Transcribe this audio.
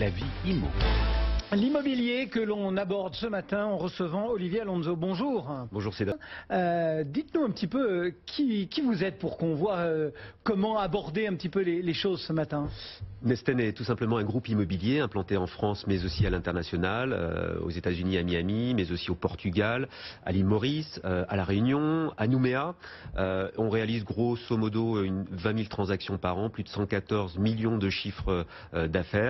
la vie immo. L'immobilier que l'on aborde ce matin en recevant Olivier Alonso. Bonjour. Bonjour Cédric. Euh, dites-nous un petit peu euh, qui, vous êtes pour qu'on voit euh, comment aborder un petit peu les, choses ce matin? Nesten est tout simplement un groupe immobilier implanté en France mais aussi à l'international, aux États-Unis à Miami, mais aussi au Portugal, à l'île Maurice, à La Réunion, à Nouméa. On réalise grosso modo une 20 000 transactions par an, plus de 114 millions de chiffres d'affaires.